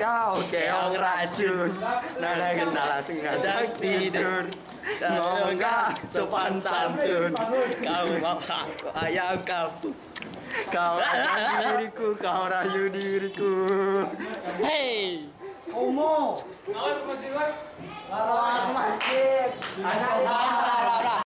Kau keong racun Nada kendala sengaja tidur Ngomong gak sopan santun Kau mau aku ayam kampung Kau ayam diriku, kau rayu diriku. Kemajuan? Lawan masjid Udah, udah, udah.